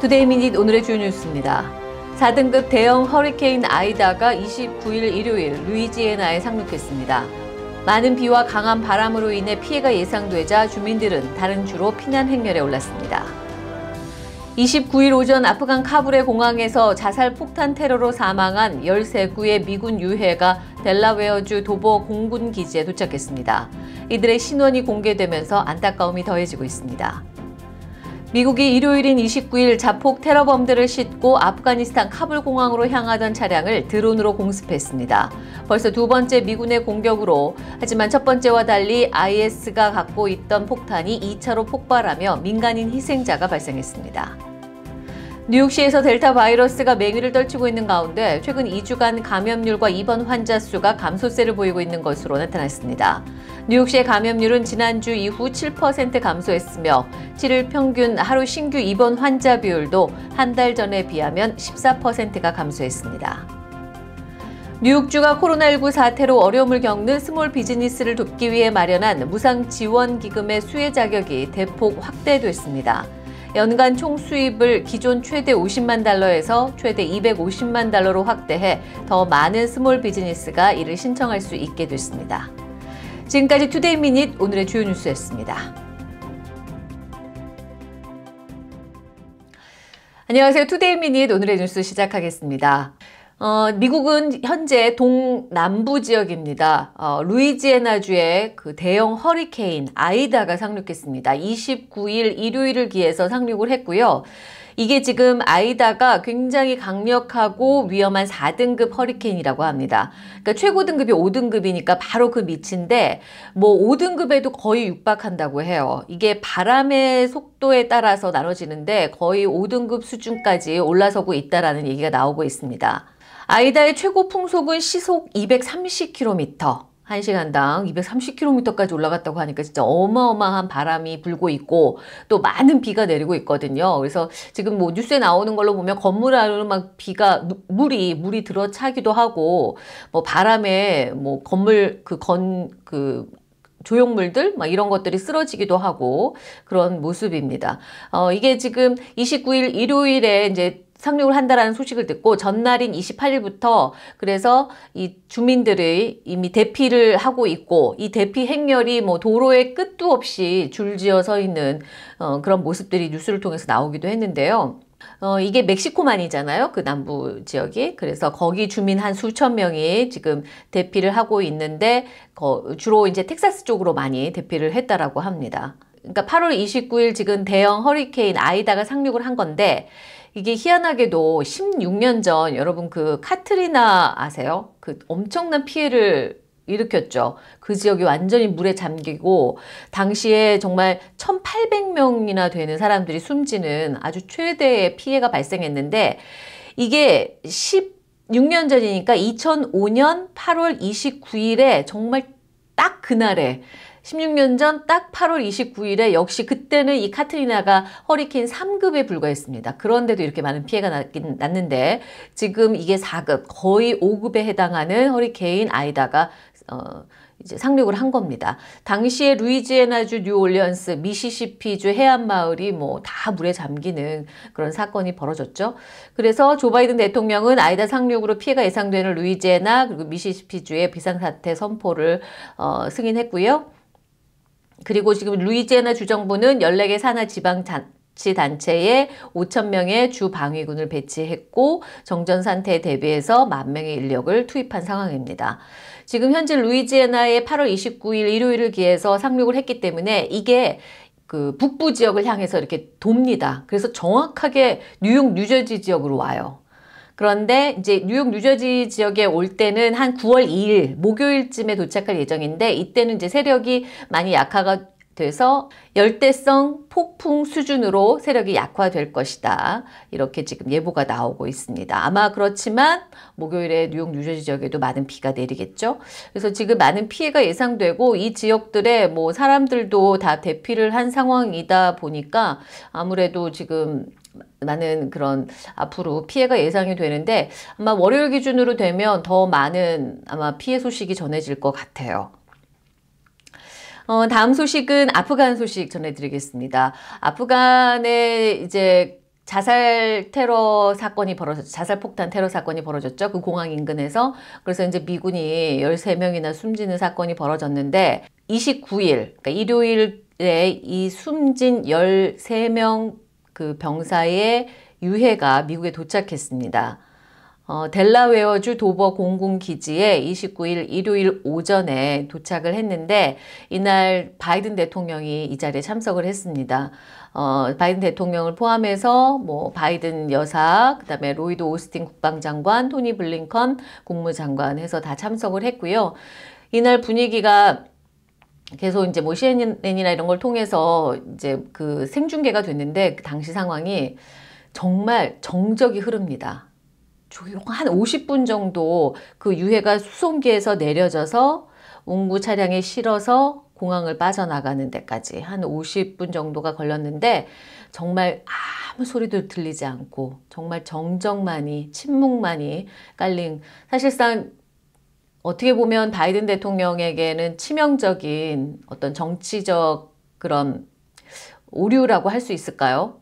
Today Minute 오늘의 주요 뉴스입니다. 4등급 대형 허리케인 아이다가 29일 일요일 루이지애나에 상륙했습니다. 많은 비와 강한 바람으로 인해 피해가 예상되자 주민들은 다른 주로 피난 행렬에 올랐습니다. 29일 오전 아프간 카불의 공항에서 자살 폭탄 테러로 사망한 13구의 미군 유해가 델라웨어주 도버 공군 기지에 도착했습니다. 이들의 신원이 공개되면서 안타까움이 더해지고 있습니다. 미국이 일요일인 29일 자폭 테러범들을 싣고 아프가니스탄 카불 공항으로 향하던 차량을 드론으로 공습했습니다. 벌써 두 번째 미군의 공격으로 하지만 첫 번째와 달리 IS가 갖고 있던 폭탄이 2차로 폭발하며 민간인 희생자가 발생했습니다. 뉴욕시에서 델타 바이러스가 맹위를 떨치고 있는 가운데 최근 2주간 감염률과 입원 환자 수가 감소세를 보이고 있는 것으로 나타났습니다. 뉴욕시의 감염률은 지난주 이후 7% 감소했으며 7일 평균 하루 신규 입원 환자 비율도 한 달 전에 비하면 14%가 감소했습니다. 뉴욕주가 코로나19 사태로 어려움을 겪는 small business를 돕기 위해 마련한 무상 지원 기금의 수혜 자격이 대폭 확대됐습니다. 연간 총 수입을 기존 최대 50만 달러에서 최대 250만 달러로 확대해 더 많은 small business가 이를 신청할 수 있게 됐습니다. 지금까지 Today Minute 오늘의 주요 뉴스였습니다. 안녕하세요. Today Minute 오늘의 뉴스 시작하겠습니다. 어, 미국은 현재 동남부 지역입니다. 어, 루이지애나주에 그 대형 허리케인 아이다가 상륙했습니다. 29일 일요일을 기해서 상륙을 했고요. 이게 지금 아이다가 굉장히 강력하고 위험한 4등급 허리케인이라고 합니다. 그러니까 최고 등급이 5등급이니까 바로 그 밑인데 뭐 5등급에도 거의 육박한다고 해요. 이게 바람의 속도에 따라서 나눠지는데 거의 5등급 수준까지 올라서고 있다라는 얘기가 나오고 있습니다. 아이다의 최고 풍속은 시속 230km. 1시간당 230km까지 올라갔다고 하니까 진짜 어마어마한 바람이 불고 있고 또 많은 비가 내리고 있거든요. 그래서 지금 뭐 뉴스에 나오는 걸로 보면 건물 안으로 막 비가 물이 물이 들어차기도 하고 뭐 바람에 뭐 건물 그 건그 그 조형물들 막 이런 것들이 쓰러지기도 하고 그런 모습입니다. 어 이게 지금 29일 일요일에 이제 상륙을 한다라는 소식을 듣고 전날인 28일부터 그래서 이 주민들이 이미 대피를 하고 있고 이 대피 행렬이 뭐 도로의 끝도 없이 줄지어 서 있는 어, 그런 모습들이 뉴스를 통해서 나오기도 했는데요. 어, 이게 멕시코만이잖아요. 그 남부 지역이. 그래서 거기 주민 한 수천 명이 지금 대피를 하고 있는데, 거, 주로 이제 텍사스 쪽으로 많이 대피를 했다라고 합니다. 그러니까 8월 29일 지금 대형 허리케인 아이다가 상륙을 한 건데, 이게 희한하게도 16년 전 여러분 그 카트리나 아세요? 그 엄청난 피해를 일으켰죠. 그 지역이 완전히 물에 잠기고 당시에 정말 1,800명이나 되는 사람들이 숨지는 아주 최대의 피해가 발생했는데 이게 16년 전이니까 2005년 8월 29일에 정말 딱 그날에 16년 전 딱 8월 29일에 역시 그때는 이 카트리나가 허리케인 3급에 불과했습니다. 그런데도 이렇게 많은 피해가 났긴, 났는데 지금 이게 4급 거의 5급에 해당하는 허리케인 아이다가 어, 이제 상륙을 한 겁니다. 당시에 루이지애나주 뉴올리언스, 미시시피주 해안 마을이 뭐 다 물에 잠기는 그런 사건이 벌어졌죠. 그래서 조 바이든 대통령은 아이다 상륙으로 피해가 예상되는 루이지애나 그리고 미시시피주의 비상사태 선포를 어, 승인했고요. 그리고 지금 루이지애나 주정부는 14개 산하 지방 자치 단체에 5천 명의 주 방위군을 배치했고 정전 상태에 대비해서 만 명의 인력을 투입한 상황입니다. 지금 현재 루이지애나의 8월 29일 일요일을 기해서 상륙을 했기 때문에 이게 그 북부 지역을 향해서 이렇게 돕니다. 그래서 정확하게 뉴욕, 뉴저지 지역으로 와요. 그런데 이제 뉴욕, 뉴저지 지역에 올 때는 한 9월 2일 목요일쯤에 도착할 예정인데 이때는 이제 세력이 많이 약화가 돼서 열대성 폭풍 수준으로 세력이 약화될 것이다. 이렇게 지금 예보가 나오고 있습니다. 아마 그렇지만 목요일에 뉴욕, 뉴저지 지역에도 많은 비가 내리겠죠. 그래서 지금 많은 피해가 예상되고 이 지역들의 뭐 사람들도 다 대피를 한 상황이다 보니까 아무래도 지금 많은 그런 앞으로 피해가 예상이 되는데 아마 월요일 기준으로 되면 더 많은 아마 피해 소식이 전해질 것 같아요. 어, 다음 소식은 아프간 소식 전해드리겠습니다. 아프간에 이제 자살 테러 사건이 벌어졌죠. 자살 폭탄 테러 사건이 벌어졌죠. 그 공항 인근에서. 그래서 이제 미군이 13명이나 숨지는 사건이 벌어졌는데 29일, 그러니까 일요일에 이 숨진 13명 그 병사의 유해가 미국에 도착했습니다. 어, 델라웨어주 도버 공군 기지에 29일 일요일 오전에 도착을 했는데 이날 바이든 대통령이 이 자리에 참석을 했습니다. 어, 바이든 대통령을 포함해서 뭐 바이든 여사, 그 다음에 로이드 오스틴 국방장관, 토니 블링컨 국무장관 해서 다 참석을 했고요. 이날 분위기가 계속 이제 뭐 CNN이나 이런 걸 통해서 이제 그 생중계가 됐는데 그 당시 상황이 정말 정적이 흐릅니다. 한 50분 정도 그 유해가 수송기에서 내려져서 운구 차량에 실어서 공항을 빠져나가는 데까지 한 50분 정도가 걸렸는데 정말 아무 소리도 들리지 않고 정말 정적만이 침묵만이 깔린 사실상 어떻게 보면 바이든 대통령에게는 치명적인 어떤 정치적 그런 오류라고 할 수 있을까요?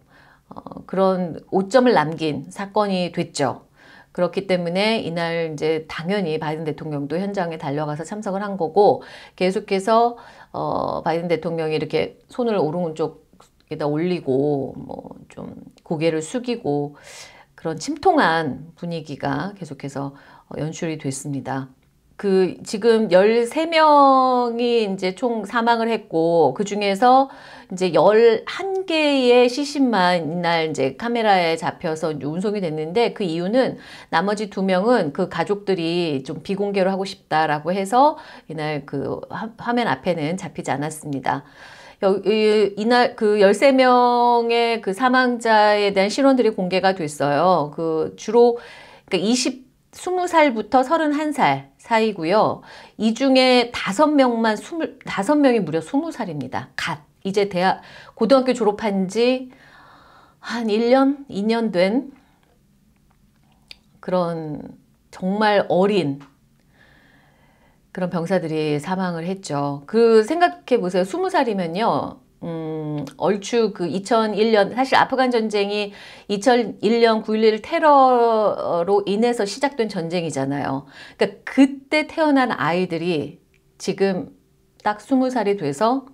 어, 그런 오점을 남긴 사건이 됐죠. 그렇기 때문에 이날 이제 당연히 바이든 대통령도 현장에 달려가서 참석을 한 거고 계속해서 어 바이든 대통령이 이렇게 손을 오른쪽에다 올리고 뭐 좀 고개를 숙이고 그런 침통한 분위기가 계속해서 어, 연출이 됐습니다. 그 지금 13명이 이제 총 사망을 했고 그 중에서 이제 11개의 시신만 이날 이제 카메라에 잡혀서 운송이 됐는데 그 이유는 나머지 두 명은 그 가족들이 좀 비공개로 하고 싶다라고 해서 이날 그 화면 앞에는 잡히지 않았습니다. 이날 그 13명의 그 사망자에 대한 신원들이 공개가 됐어요. 그 주로 그러니까 20 20살부터 31살 사이고요. 이 중에 5명만 20, 5명이 무려 20살입니다. 갓. 이제 대학, 고등학교 졸업한 지 한 1년, 2년 된 그런 정말 어린 그런 병사들이 사망을 했죠. 그 생각해 보세요. 20살이면요. 음, 얼추 그 2001년 사실 아프간 전쟁이 2001년 9.11 테러로 인해서 시작된 전쟁이잖아요. 그러니까 그때 태어난 아이들이 지금 딱 20살이 돼서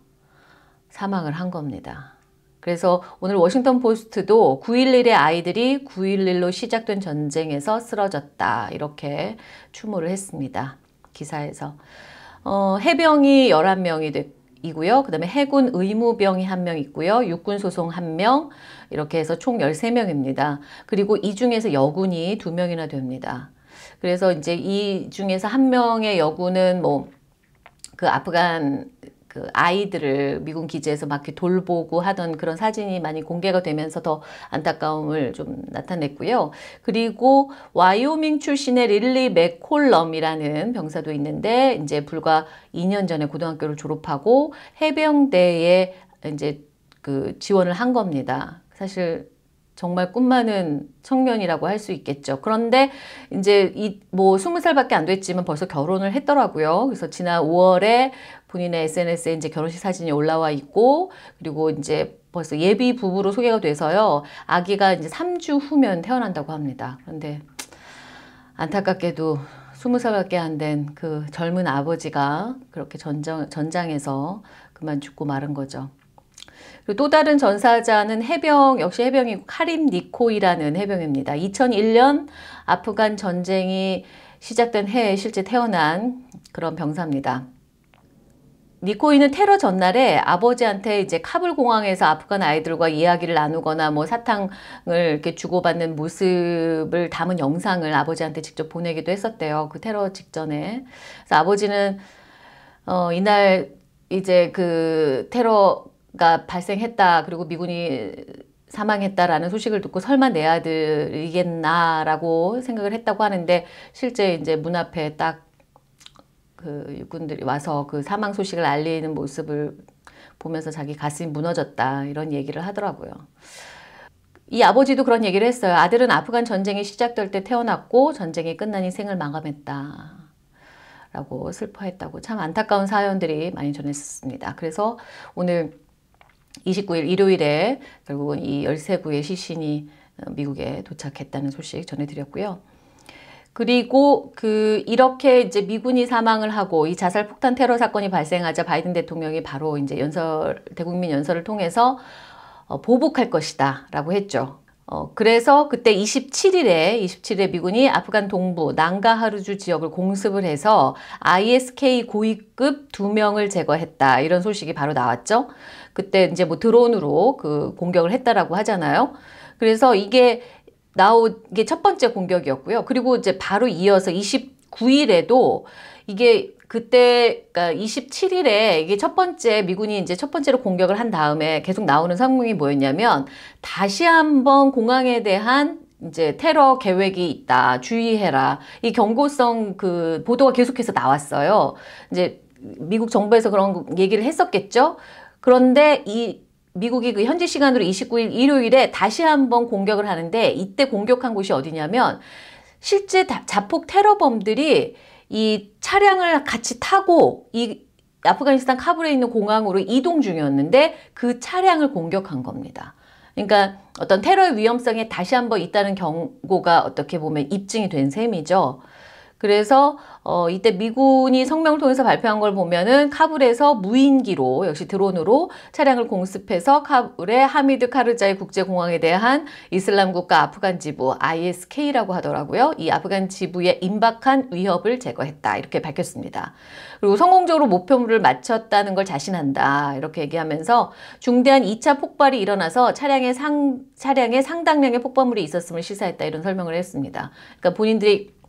사망을 한 겁니다. 그래서 오늘 워싱턴 포스트도 9.11의 아이들이 9.11로 시작된 전쟁에서 쓰러졌다. 이렇게 추모를 했습니다. 기사에서. 어, 해병이 11명이 됐고 이고요. 그 다음에 해군 의무병이 한 명 있고요. 육군 소송 한 명, 이렇게 해서 총 13명입니다. 그리고 이 중에서 여군이 두 명이나 됩니다. 그래서 이제 이 중에서 한 명의 여군은 뭐 그 아프간 그 아이들을 미군 기지에서 막 이렇게 돌보고 하던 그런 사진이 많이 공개가 되면서 더 안타까움을 좀 나타냈고요. 그리고 와이오밍 출신의 릴리 맥콜럼이라는 병사도 있는데 이제 불과 2년 전에 고등학교를 졸업하고 해병대에 이제 그 지원을 한 겁니다. 사실 정말 꿈 많은 청년이라고 할 수 있겠죠. 그런데 이제 이 뭐 스무 살밖에 안 됐지만 벌써 결혼을 했더라고요. 그래서 지난 5월에 본인의 SNS에 이제 결혼식 사진이 올라와 있고 그리고 이제 벌써 예비 부부로 소개가 돼서요. 아기가 이제 3주 후면 태어난다고 합니다. 그런데 안타깝게도 20살밖에 안 된 그 젊은 아버지가 그렇게 전장, 전장에서 그만 죽고 마른 거죠. 또 다른 전사자는 해병, 역시 해병이고 카림 니코이라는 해병입니다. 2001년 아프간 전쟁이 시작된 해에 실제 태어난 그런 병사입니다. 니코이는 테러 전날에 아버지한테 이제 카불 공항에서 아프간 아이들과 이야기를 나누거나 뭐 사탕을 이렇게 주고받는 모습을 담은 영상을 아버지한테 직접 보내기도 했었대요. 그 테러 직전에. 그래서 아버지는 어 이날 이제 그 테러 가 발생했다. 그리고 미군이 사망했다라는 소식을 듣고 설마 내 아들이겠나라고 생각을 했다고 하는데 실제 이제 문 앞에 딱 그 육군들이 와서 그 사망 소식을 알리는 모습을 보면서 자기 가슴이 무너졌다 이런 얘기를 하더라고요. 이 아버지도 그런 얘기를 했어요. 아들은 아프간 전쟁이 시작될 때 태어났고 전쟁이 끝나니 생을 마감했다. 라고 슬퍼했다고 참 안타까운 사연들이 많이 전했었습니다. 그래서 오늘 29일 일요일에 결국은 이 13구의 시신이 어, 미국에 도착했다는 소식 전해드렸고요. 그리고 그 이렇게 이제 미군이 사망을 하고 이 자살 폭탄 테러 사건이 발생하자 바이든 대통령이 바로 이제 연설 대국민 연설을 통해서 어, 보복할 것이다라고 했죠. 어, 그래서 그때 27일에 27일에 미군이 아프간 동부 난가하르주 지역을 공습을 해서 ISK 고위급 두 명을 제거했다 이런 소식이 바로 나왔죠. 그때 이제 뭐 드론으로 그 공격을 했다라고 하잖아요. 그래서 이게 나온 게 첫 번째 공격이었고요. 그리고 이제 바로 이어서 29일에도 이게 그때 그러니까 27일에 이게 첫 번째 미군이 이제 첫 번째로 공격을 한 다음에 계속 나오는 상황이 뭐였냐면 다시 한번 공항에 대한 이제 테러 계획이 있다. 주의해라. 이 경고성 그 보도가 계속해서 나왔어요. 이제 미국 정부에서 그런 얘기를 했었겠죠. 그런데 이 미국이 그 현지 시간으로 29일 일요일에 다시 한번 공격을 하는데 이때 공격한 곳이 어디냐면 실제 자폭 테러범들이 이 차량을 같이 타고 이 아프가니스탄 카불에 있는 공항으로 이동 중이었는데 그 차량을 공격한 겁니다. 그러니까 어떤 테러의 위험성에 다시 한번 있다는 경고가 어떻게 보면 입증이 된 셈이죠. 그래서 어, 이때 미군이 성명을 통해서 발표한 걸 보면은 카불에서 무인기로 역시 드론으로 차량을 공습해서 카불의 하미드 카르자이 국제공항에 대한 이슬람 국가 아프간 지부 ISK라고 하더라고요. 이 아프간 지부의 임박한 위협을 제거했다 이렇게 밝혔습니다. 그리고 성공적으로 목표물을 맞췄다는 걸 자신한다 이렇게 얘기하면서 중대한 2차 폭발이 일어나서 차량의 상 차량에 상당량의 폭발물이 있었음을 시사했다 이런 설명을 했습니다. 그러니까 본인들이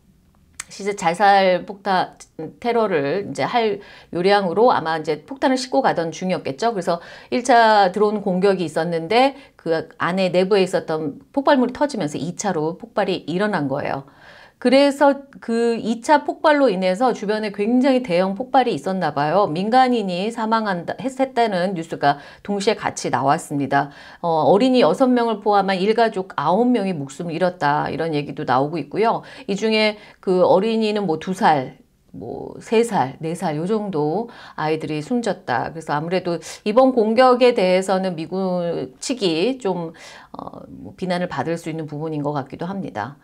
시제 자살 폭탄 테러를 이제 할 요량으로 아마 이제 폭탄을 싣고 가던 중이었겠죠. 그래서 1차 드론 공격이 있었는데 그 안에 내부에 있었던 폭발물이 터지면서 2차로 폭발이 일어난 거예요. 그래서 그 2차 폭발로 인해서 주변에 굉장히 대형 폭발이 있었나 봐요. 민간인이 사망한다 했다는 뉴스가 동시에 같이 나왔습니다. 어, 린이 6명을 포함한 일가족 9명이 목숨을 잃었다 이런 얘기도 나오고 있고요. 이 중에 그 어린이는 뭐 2살 뭐, 3살, 4살, 요 정도 아이들이 숨졌다. 그래서 아무래도 이번 공격에 대해서는 미국 측이 좀, 어, 뭐 비난을 받을 수 있는 부분인 것 같기도 합니다.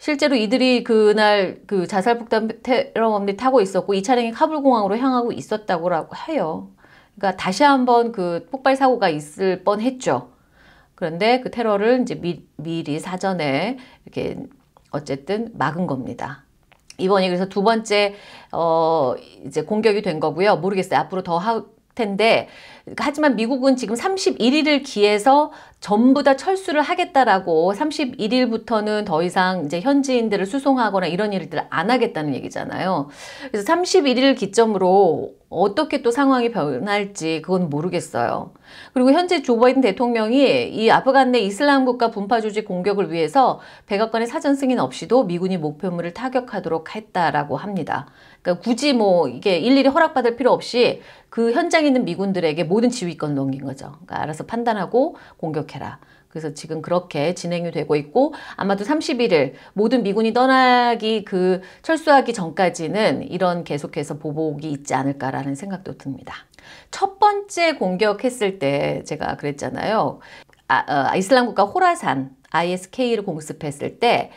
실제로 이들이 그날 그 자살 폭탄 테러범들이 타고 있었고 이 차량이 카불 공항으로 향하고 있었다고 해요. 그러니까 다시 한번 그 폭발 사고가 있을 뻔했죠. 그런데 그 테러를 이제 미, 미리 사전에 이렇게 어쨌든 막은 겁니다. 이번이 그래서 두 번째 어 이제 공격이 된 거고요. 모르겠어요. 앞으로 더할 텐데 하지만 미국은 지금 31일을 기해서 전부 다 철수를 하겠다라고 31일부터는 더 이상 이제 현지인들을 수송하거나 이런 일들을 안 하겠다는 얘기잖아요. 그래서 31일 기점으로 어떻게 또 상황이 변할지 그건 모르겠어요. 그리고 현재 조 바이든 대통령이 이 아프간 내 이슬람 국가 분파 조직 공격을 위해서 백악관의 사전 승인 없이도 미군이 목표물을 타격하도록 했다라고 합니다. 그러니까 굳이 뭐 이게 일일이 허락받을 필요 없이 그 현장에 있는 미군들에게 모든 지휘권 넘긴 거죠. 그러니까 알아서 판단하고 공격해라. 그래서 지금 그렇게 진행이 되고 있고 아마도 31일 모든 미군이 떠나기 그 철수하기 전까지는 이런 계속해서 보복이 있지 않을까라는 생각도 듭니다. 첫 번째 공격했을 때 제가 그랬잖아요. 아, 어, 이슬람 국가 호라산 ISK를 공습했을 때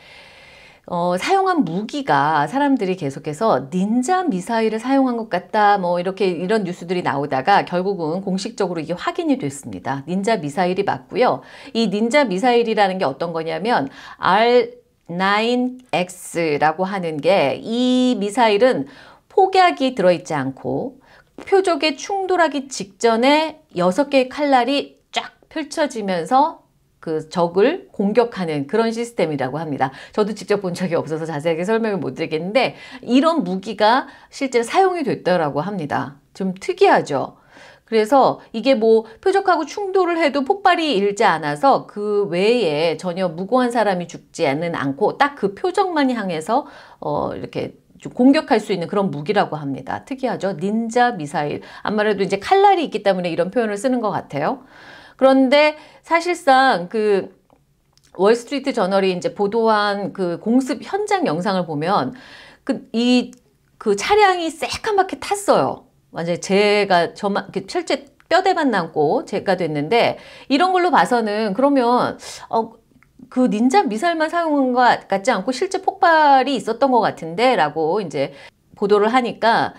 어, 사용한 무기가 사람들이 계속해서 닌자 미사일을 사용한 것 같다 뭐 이렇게 이런 뉴스들이 나오다가 결국은 공식적으로 이게 확인이 됐습니다. 닌자 미사일이 맞고요. 이 닌자 미사일이라는 게 어떤 거냐면 R9X라고 하는 게 이 미사일은 폭약이 들어있지 않고 표적에 충돌하기 직전에 6개의 칼날이 쫙 펼쳐지면서 그 적을 공격하는 그런 시스템이라고 합니다. 저도 직접 본 적이 없어서 자세하게 설명을 못 드리겠는데 이런 무기가 실제로 사용이 됐다라고 합니다. 좀 특이하죠. 그래서 이게 뭐 표적하고 충돌을 해도 폭발이 일지 않아서 그 외에 전혀 무고한 사람이 죽지 않는 않고 딱 그 표적만 향해서 어 이렇게 공격할 수 있는 그런 무기라고 합니다. 특이하죠. 닌자 미사일. 아무래도 이제 칼날이 있기 때문에 이런 표현을 쓰는 것 같아요. 그런데 사실상 그 월스트리트 저널이 이제 보도한 그 공습 현장 영상을 보면 그 이그 차량이 새까맣게 탔어요. 완전히 제가 저만 실제 뼈대만 남고 제가 됐는데 이런 걸로 봐서는 그러면 어, 그 닌자 미사일만 사용한 것 같지 않고 실제 폭발이 있었던 것 같은데 라고 이제 보도를 하니까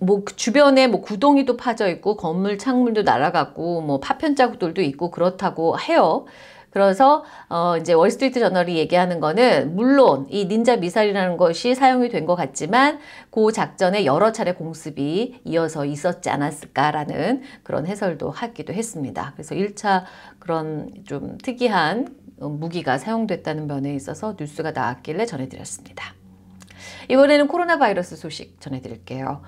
뭐 주변에 뭐 구덩이도 파져 있고 건물 창문도 날아갔고 뭐 파편 자국들도 있고 그렇다고 해요. 그래서 어 이제 월스트리트 저널이 얘기하는 거는 물론 이 닌자 미사일이라는 것이 사용이 된 것 같지만 그 작전에 여러 차례 공습이 이어서 있었지 않았을까라는 그런 해설도 하기도 했습니다. 그래서 1차 그런 좀 특이한 무기가 사용됐다는 면에 있어서 뉴스가 나왔길래 전해드렸습니다. 이번에는 코로나 바이러스 소식 전해드릴게요.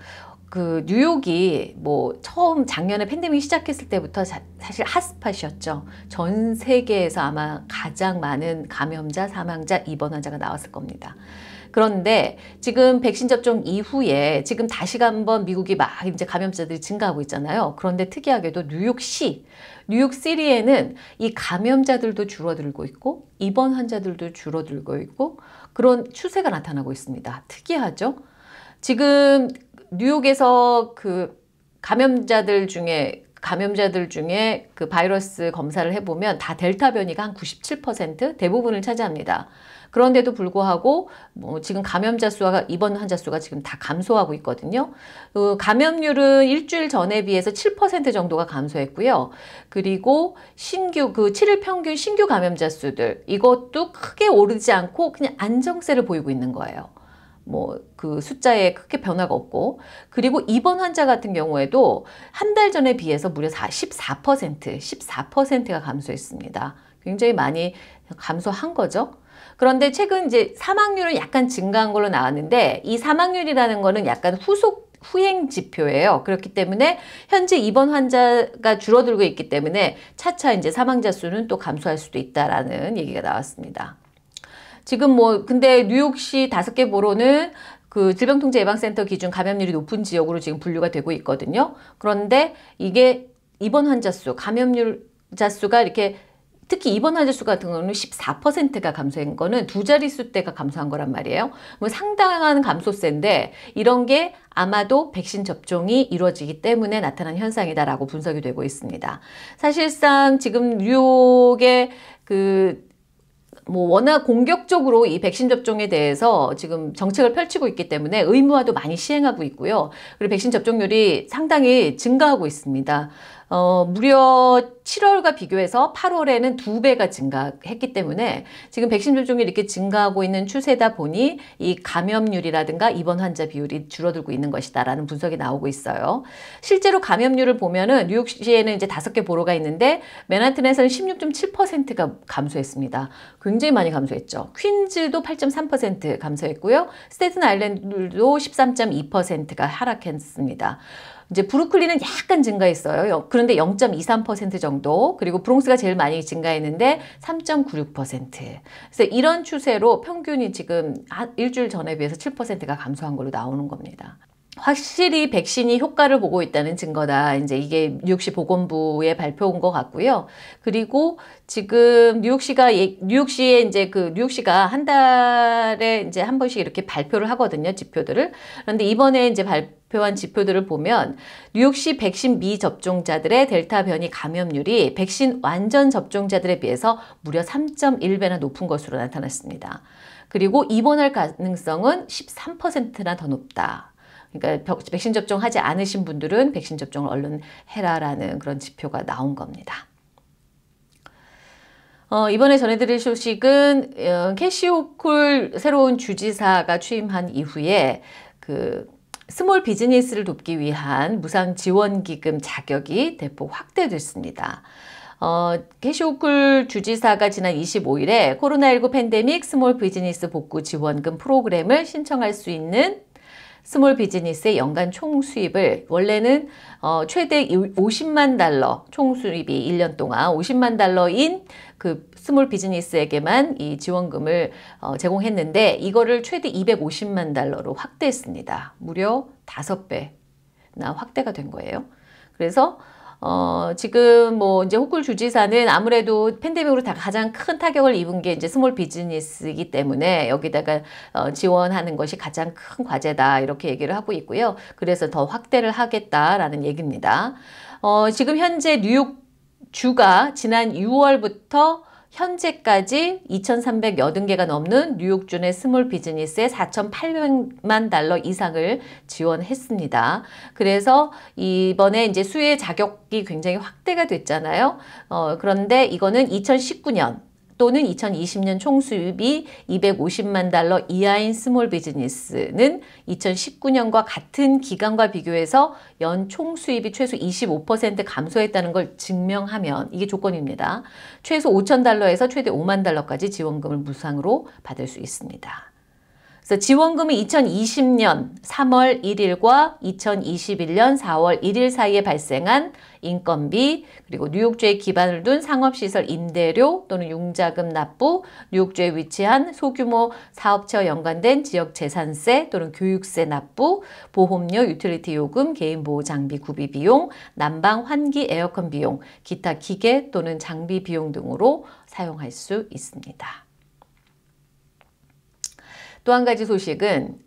그 뉴욕이 뭐 처음 작년에 팬데믹 시작했을 때부터 사, 실 핫스팟이었죠. 전 세계에서 아마 가장 많은 감염자, 사망자, 입원 환자가 나왔을 겁니다. 그런데 지금 백신 접종 이후에 지금 다시 한번 미국이 막 이제 감염자들이 증가하고 있잖아요. 그런데 특이하게도 뉴욕시, 뉴욕시리에는 이 감염자들도 줄어들고 있고 입원 환자들도 줄어들고 있고 그런 추세가 나타나고 있습니다. 특이하죠? 지금 뉴욕에서 그 감염자들 중에 감염자들 중에 그 바이러스 검사를 해보면 다 델타 변이가 한 97% 대부분을 차지합니다. 그런데도 불구하고 뭐 지금 감염자 수와 입원 환자 수가 지금 다 감소하고 있거든요. 그 감염률은 일주일 전에 비해서 7% 정도가 감소했고요. 그리고 신규 그 7일 평균 신규 감염자 수들 이것도 크게 오르지 않고 그냥 안정세를 보이고 있는 거예요. 뭐 그 숫자에 크게 변화가 없고 그리고 입원 환자 같은 경우에도 한 달 전에 비해서 무려 14% 14%가 감소했습니다. 굉장히 많이 감소한 거죠. 그런데 최근 이제 사망률은 약간 증가한 걸로 나왔는데 이 사망률이라는 거는 약간 후속 후행 지표예요. 그렇기 때문에 현재 입원 환자가 줄어들고 있기 때문에 차차 이제 사망자 수는 또 감소할 수도 있다라는 얘기가 나왔습니다. 지금 뭐 근데 뉴욕시 다섯 개 보로는 그 질병통제 예방센터 기준 감염률이 높은 지역으로 지금 분류가 되고 있거든요. 그런데 이게 입원 환자 수, 감염률 자 수가 이렇게 특히 입원 환자 수 같은 경우는 14%가 감소한 거는 두 자릿수 대가 감소한 거란 말이에요. 뭐 상당한 감소세인데 이런 게 아마도 백신 접종이 이루어지기 때문에 나타난 현상이다라고 분석이 되고 있습니다. 사실상 지금 뉴욕의 그 뭐 워낙 공격적으로 이 백신 접종에 대해서 지금 정책을 펼치고 있기 때문에 의무화도 많이 시행하고 있고요. 그리고 백신 접종률이 상당히 증가하고 있습니다. 어, 무려 7월과 비교해서 8월에는 두 배가 증가했기 때문에 지금 백신 접종이 이렇게 증가하고 있는 추세다 보니 이 감염률이라든가 입원 환자 비율이 줄어들고 있는 것이다라는 분석이 나오고 있어요. 실제로 감염률을 보면은 뉴욕시에는 이제 다섯 개 보로가 있는데 맨하튼에서는 16.7%가 감소했습니다. 굉장히 많이 감소했죠. 퀸즈도 8.3% 감소했고요. 스테튼 아일랜드도 13.2%가 하락했습니다. 이제 브루클린은 약간 증가했어요. 그런데 0.23% 정도. 그리고 브롱스가 제일 많이 증가했는데 3.96%. 그래서 이런 추세로 평균이 지금 한 일주일 전에 비해서 7%가 감소한 걸로 나오는 겁니다. 확실히 백신이 효과를 보고 있다는 증거다. 이제 이게 뉴욕시 보건부의 발표인 것 같고요. 그리고 지금 뉴욕시가 예, 뉴욕시에 이제 그 뉴욕시가 한 달에 이제 한 번씩 이렇게 발표를 하거든요. 지표들을. 그런데 이번에 이제 발표한 지표들을 보면 뉴욕시 백신 미접종자들의 델타 변이 감염률이 백신 완전 접종자들에 비해서 무려 3.1배나 높은 것으로 나타났습니다. 그리고 입원할 가능성은 13%나 더 높다. 그러니까 백신 접종하지 않으신 분들은 백신 접종을 얼른 해라라는 그런 지표가 나온 겁니다. 어, 이번에 전해드릴 소식은 어, 캐시 호쿨 새로운 주지사가 취임한 이후에 그 small business를 돕기 위한 무상 지원 기금 자격이 대폭 확대됐습니다. 어, 캐시 호쿨 주지사가 지난 25일에 코로나19 팬데믹 small business 복구 지원금 프로그램을 신청할 수 있는 small business의 연간 총 수입을 원래는 어, 최대 50만 달러 총 수입이 1년 동안 50만 달러인 그 small business에게만 이 지원금을 어, 제공했는데 이거를 최대 250만 달러로 확대했습니다. 무려 5배나 확대가 된 거예요. 그래서 어, 지금 뭐 이제 호쿨 주지사는 아무래도 팬데믹으로 다 가장 큰 타격을 입은 게 이제 small business이기 때문에 여기다가 어, 지원하는 것이 가장 큰 과제다 이렇게 얘기를 하고 있고요. 그래서 더 확대를 하겠다라는 얘기입니다. 어, 지금 현재 뉴욕 주가 지난 6월부터 현재까지 2,380개가 넘는 뉴욕주 내 small business에 4,800만 달러 이상을 지원했습니다. 그래서 이번에 이제 수혜 자격이 굉장히 확대가 됐잖아요. 어, 그런데 이거는 2019년 또는 2020년 총수입이 250만 달러 이하인 small business는 2019년과 같은 기간과 비교해서 연 총수입이 최소 25% 감소했다는 걸 증명하면 이게 조건입니다. 최소 5천 달러에서 최대 5만 달러까지 지원금을 무상으로 받을 수 있습니다. 그래서 지원금이 2020년 3월 1일과 2021년 4월 1일 사이에 발생한 인건비, 그리고 뉴욕주에 기반을 둔 상업시설 임대료 또는 융자금 납부, 뉴욕주에 위치한 소규모 사업체와 연관된 지역 재산세 또는 교육세 납부, 보험료, 유틸리티 요금, 개인 보호 장비 구비 비용, 난방 환기 에어컨 비용, 기타 기계 또는 장비 비용 등으로 사용할 수 있습니다. 또 한 가지 소식은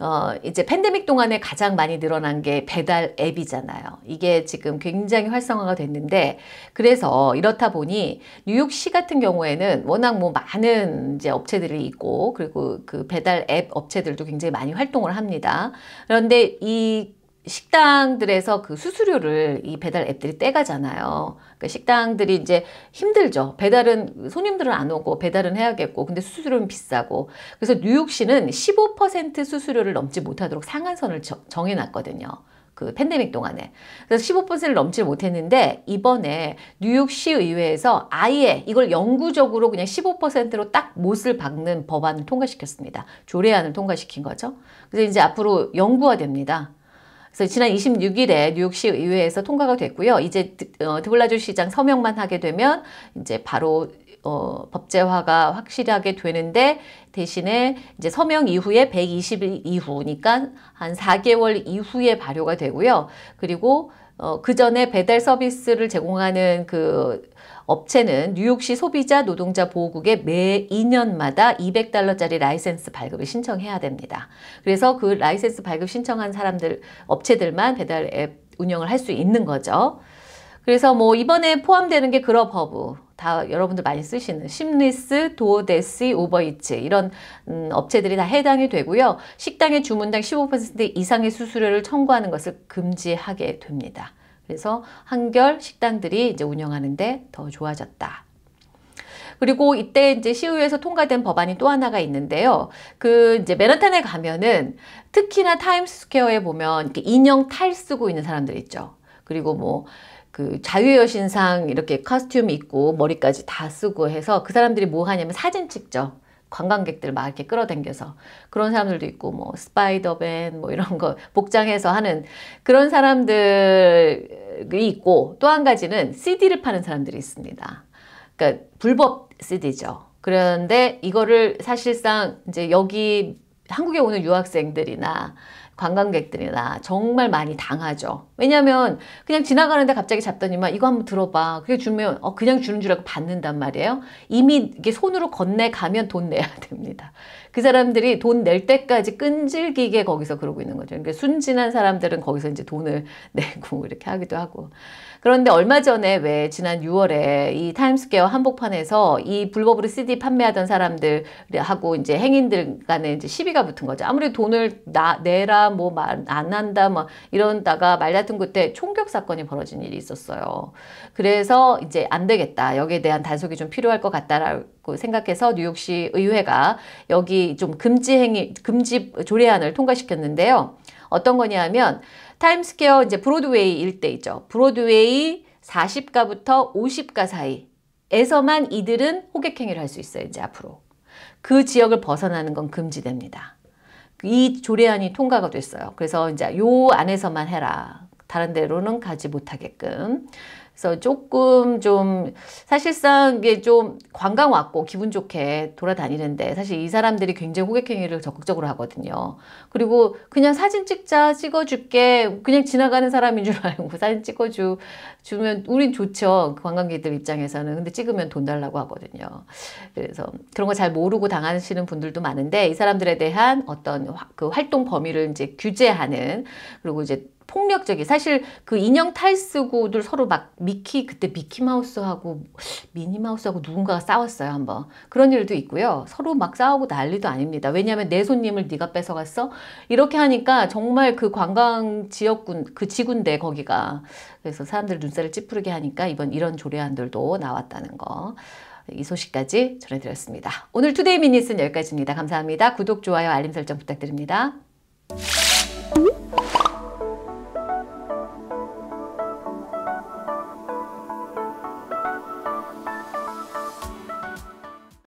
어, 이제 팬데믹 동안에 가장 많이 늘어난 게 배달 앱이잖아요. 이게 지금 굉장히 활성화가 됐는데, 그래서 이렇다 보니 뉴욕시 같은 경우에는 워낙 뭐 많은 이제 업체들이 있고, 그리고 그 배달 앱 업체들도 굉장히 많이 활동을 합니다. 그런데 이 식당들에서 그 수수료를 이 배달 앱들이 떼가잖아요. 그러니까 식당들이 이제 힘들죠. 배달은 손님들은 안 오고 배달은 해야겠고 근데 수수료는 비싸고 그래서 뉴욕시는 15% 수수료를 넘지 못하도록 상한선을 정해놨거든요. 그 팬데믹 동안에. 그래서 15%를 넘지 못했는데 이번에 뉴욕시 의회에서 아예 이걸 영구적으로 그냥 15%로 딱 못을 박는 법안을 통과시켰습니다. 조례안을 통과시킨 거죠. 그래서 이제 앞으로 영구화됩니다. 그래서 지난 26일에 뉴욕시 의회에서 통과가 됐고요. 이제 어, 드블라주 시장 서명만 하게 되면 이제 바로 어, 법제화가 확실하게 되는데 대신에 이제 서명 이후에 120일 이후니까 한 4개월 이후에 발효가 되고요. 그리고 어, 그 전에 배달 서비스를 제공하는 그 업체는 뉴욕시 소비자 노동자 보호국에 매 2년마다 200달러짜리 라이센스 발급을 신청해야 됩니다. 그래서 그 라이센스 발급 신청한 사람들, 업체들만 배달 앱 운영을 할 수 있는 거죠. 그래서 뭐 이번에 포함되는 게 Grubhub, 다 여러분들 많이 쓰시는 Seamless, DoorDash, Uber Eats 이런 음, 업체들이 다 해당이 되고요. 식당의 주문당 15% 이상의 수수료를 청구하는 것을 금지하게 됩니다. 그래서 한결 식당들이 이제 운영하는데 더 좋아졌다. 그리고 이때 이제 시의회에서 통과된 법안이 또 하나가 있는데요. 그 이제 맨하탄에 가면은 특히나 타임스퀘어에 보면 이렇게 인형 탈 쓰고 있는 사람들 있죠. 그리고 뭐 그 자유의 여신상 이렇게 커스튬 입고 머리까지 다 쓰고 해서 그 사람들이 뭐 하냐면 사진 찍죠. 관광객들 막 이렇게 끌어당겨서 그런 사람들도 있고 뭐 스파이더맨 뭐 이런 거 복장해서 하는 그런 사람들이 있고 또 한 가지는 CD를 파는 사람들이 있습니다. 그러니까 불법 CD죠. 그런데 이거를 사실상 이제 여기 한국에 오는 유학생들이나 관광객들이나 정말 많이 당하죠. 왜냐하면 그냥 지나가는데 갑자기 잡더니만 이거 한번 들어봐. 그게 주면 어 그냥 주는 줄 알고 받는단 말이에요. 이미 이게 손으로 건네 가면 돈 내야 됩니다. 그 사람들이 돈 낼 때까지 끈질기게 거기서 그러고 있는 거죠. 그러니까 순진한 사람들은 거기서 이제 돈을 내고 이렇게 하기도 하고. 그런데 얼마 전에 왜 지난 6월에 이 타임스퀘어 한복판에서 이 불법으로 CD 판매하던 사람들하고 이제 행인들 간에 이제 시비가 붙은 거죠. 아무리 돈을 나, 내라 뭐 안 한다 뭐 이런다가 말다툼 끝에 총격 사건이 벌어진 일이 있었어요. 그래서 이제 안 되겠다. 여기에 대한 단속이 좀 필요할 것 같다라고 생각해서 뉴욕시 의회가 여기 좀 금지 행위 금지 조례안을 통과시켰는데요. 어떤 거냐 하면 타임스퀘어 이제 브로드웨이 일대이죠. 브로드웨이 40가부터 50가 사이에서만 이들은 호객행위를 할 수 있어요. 이제 앞으로. 그 지역을 벗어나는 건 금지됩니다. 이 조례안이 통과가 됐어요. 그래서 이제 요 안에서만 해라. 다른 데로는 가지 못하게끔. 그래서 조금 좀 사실상 이게 좀 관광 왔고 기분 좋게 돌아다니는데 사실 이 사람들이 굉장히 호객행위를 적극적으로 하거든요. 그리고 그냥 사진 찍자 찍어줄게 그냥 지나가는 사람인 줄 알고 사진 찍어주 주면 우린 좋죠 관광객들 입장에서는 근데 찍으면 돈 달라고 하거든요. 그래서 그런 거 잘 모르고 당하시는 분들도 많은데 이 사람들에 대한 어떤 그 활동 범위를 이제 규제하는 그리고 이제 폭력적이 사실 그 인형 탈 쓰고들 서로 막 미키 그때 미키 마우스하고 미니 마우스하고 누군가가 싸웠어요 한번 그런 일도 있고요 서로 막 싸우고 난리도 아닙니다 왜냐하면 내 손님을 네가 뺏어갔어 이렇게 하니까 정말 그 관광 지역군 그 지구인데 거기가 그래서 사람들 눈살을 찌푸르게 하니까 이번 이런 조례안들도 나왔다는 거. 이 소식까지 전해드렸습니다. 오늘 투데이 미니스는 여기까지입니다. 감사합니다. 구독, 좋아요, 알림 설정 부탁드립니다.